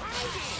Friday.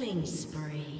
Killing spree.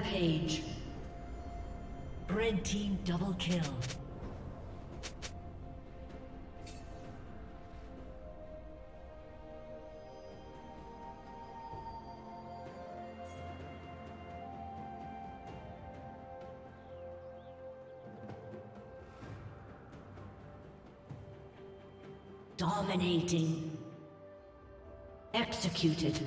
Rampage. Red team double kill. Dominating. Executed.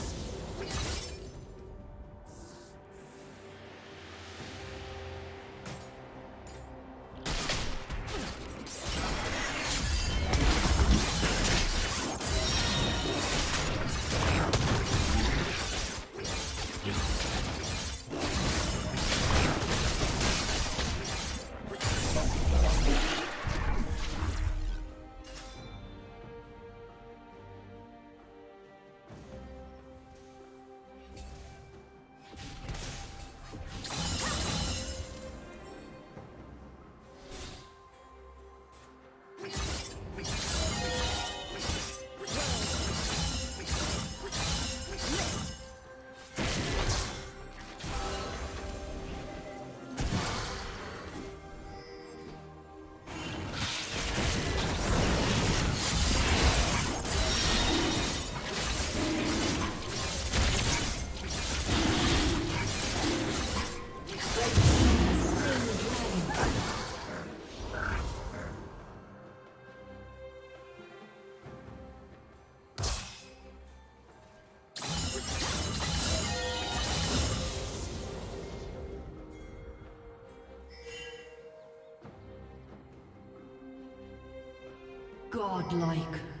Godlike.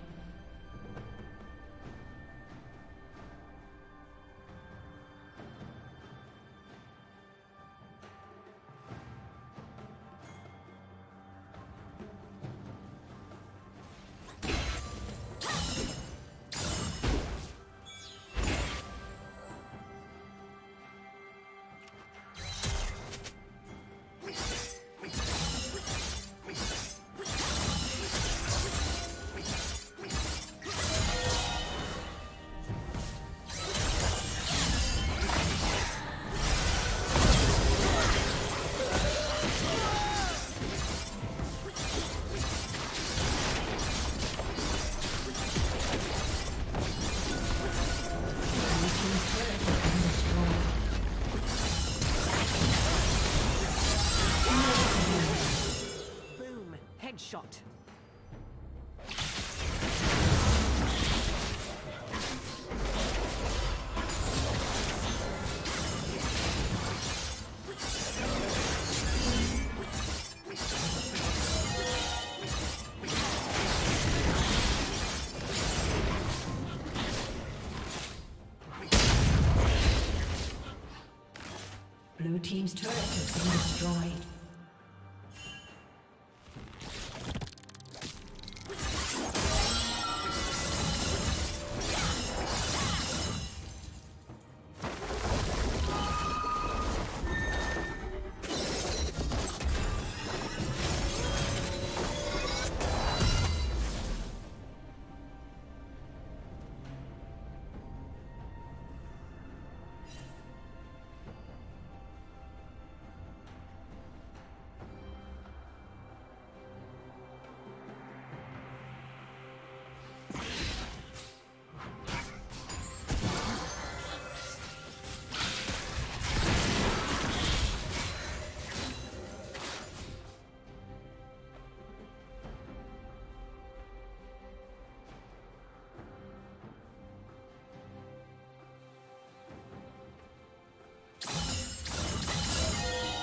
Destroyed.